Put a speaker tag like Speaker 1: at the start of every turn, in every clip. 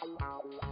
Speaker 1: Thank you.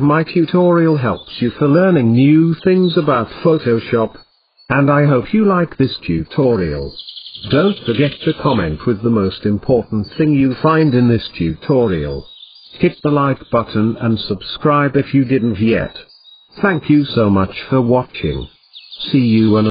Speaker 1: my tutorial helps you for learning new things about Photoshop. And I hope you like this tutorial. Don't forget to comment with the most important thing you find in this tutorial. Hit the like button and subscribe if you didn't yet. Thank you so much for watching. See you another